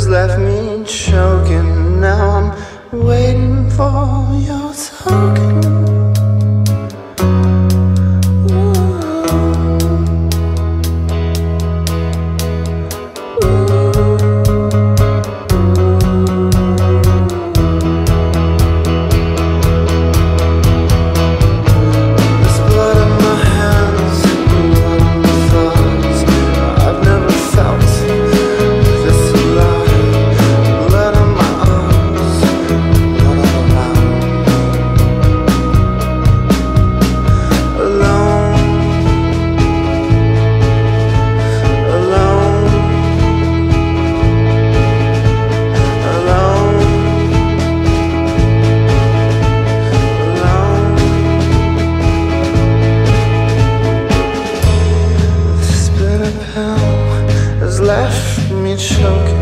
has left me choking. Now I'm waiting for your token. hell has left me choking